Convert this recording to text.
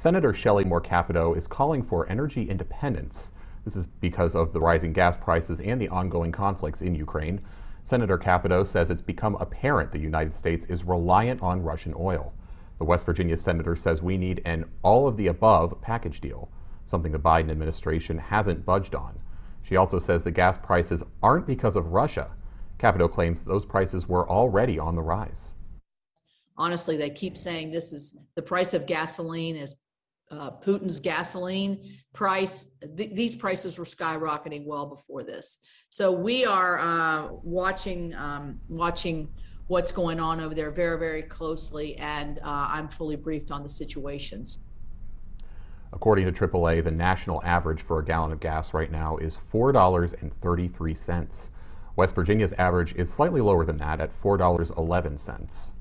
Senator Shelley Moore Capito is calling for energy independence. This is because of the rising gas prices and the ongoing conflicts in Ukraine. Senator Capito says it's become apparent the United States is reliant on Russian oil. The West Virginia senator says we need an all of the above package deal, something the Biden administration hasn't budged on. She also says the gas prices aren't because of Russia. Capito claims those prices were already on the rise. Honestly, they keep saying this is the price of gasoline is uh, Putin's gasoline price. Th- these prices were skyrocketing well before this. So we are uh, watching um, watching what's going on over there very very closely, and uh, I'm fully briefed on the situations. According to AAA, the national average for a gallon of gas right now is $4.33. West Virginia's average is slightly lower than that at $4.11.